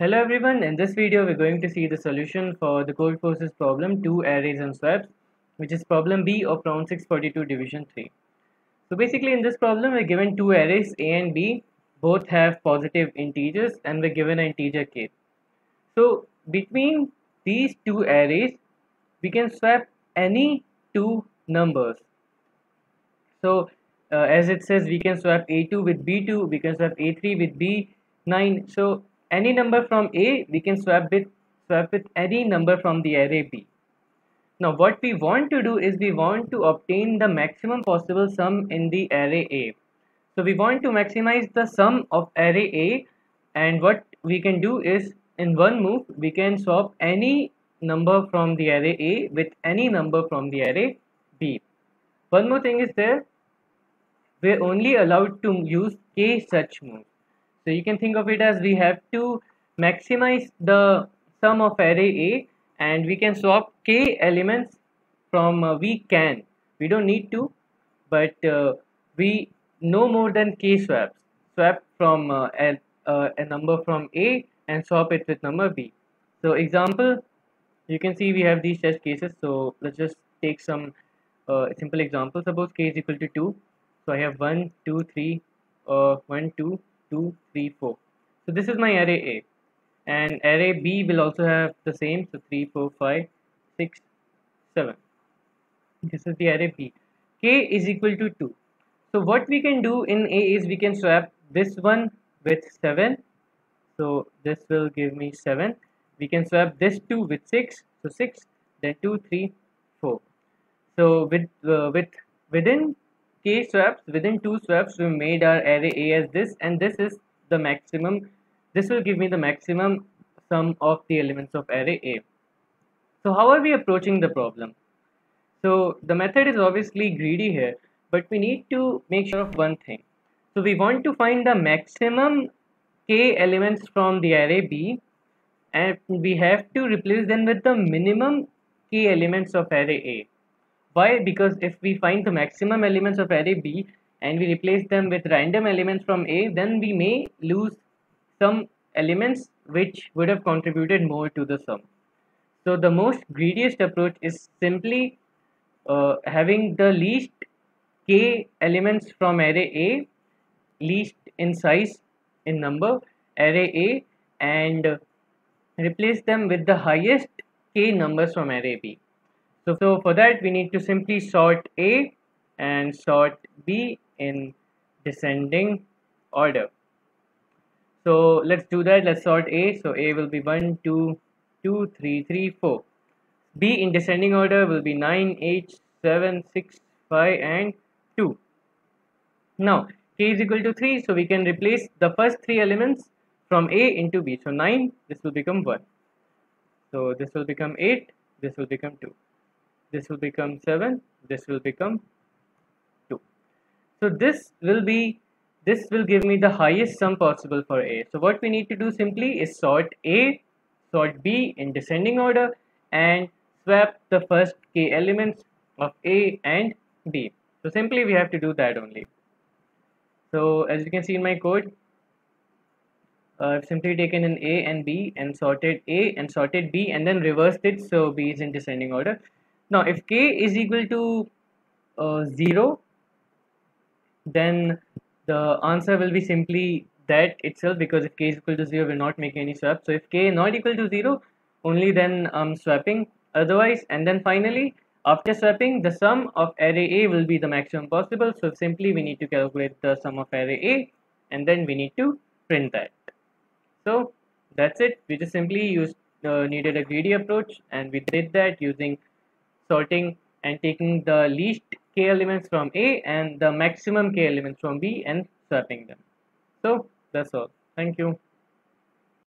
Hello everyone, in this video we're going to see the solution for the Codeforces problem 2 arrays and swaps which is problem B of round 642 division 3. So basically in this problem we're given two arrays A and B both have positive integers and we're given an integer k. So between these two arrays we can swap any two numbers. So uh, as it says we can swap A2 with B2, we can swap A3 with B9. So any number from A we can swap with swap with any number from the array B. Now what we want to do is we want to obtain the maximum possible sum in the array A. So we want to maximize the sum of array A and what we can do is in one move we can swap any number from the array A with any number from the array B. One more thing is there we're only allowed to use k such moves. So you can think of it as we have to maximize the sum of array A and we can swap k elements from uh, we can. We don't need to but uh, we no more than k swaps. Swap from uh, a, uh, a number from A and swap it with number B. So example you can see we have these test cases so let's just take some uh, simple example suppose k is equal to 2 so I have 1 2 3 uh, 1 2 2 3 4 so this is my array A. And array B will also have the same. So 3 4 5 6 7 this is the array B. K is equal to 2 so what we can do in A is we can swap this one with 7 so this will give me 7 we can swap this 2 with 6 so 6 then 2 3 4 so with uh, with within k swaps within two swaps we made our array a as this and this is the maximum this will give me the maximum sum of the elements of array a. So how are we approaching the problem? So the method is obviously greedy here but we need to make sure of one thing. So we want to find the maximum k elements from the array b and we have to replace them with the minimum k elements of array a why? Because if we find the maximum elements of array B and we replace them with random elements from A, then we may lose some elements which would have contributed more to the sum. So the most greediest approach is simply uh, having the least k elements from array A, least in size in number array A and replace them with the highest k numbers from array B. So, so for that we need to simply sort A and sort B in descending order. So let's do that. Let's sort A. So A will be 1, 2, 2, 3, 3, 4. B in descending order will be 9, 8, 7, 6, 5 and 2. Now K is equal to 3 so we can replace the first three elements from A into B. So 9 this will become 1. So this will become 8 this will become 2 this will become 7 this will become 2 so this will be this will give me the highest sum possible for a. So what we need to do simply is sort a sort b in descending order and swap the first k elements of a and b. So simply we have to do that only. So as you can see in my code uh, I've simply taken an A and B and sorted A and sorted B and then reversed it so B is in descending order now if k is equal to uh, 0 then the answer will be simply that itself because if k is equal to 0 we're not making any swap. So if k not equal to 0 only then I'm swapping otherwise. And then finally after swapping the sum of array A will be the maximum possible. So simply we need to calculate the sum of array A and then we need to print that. So that's it. We just simply used uh, needed a greedy approach and we did that using sorting and taking the least k elements from A and the maximum k elements from B and swapping them. So that's all. Thank you.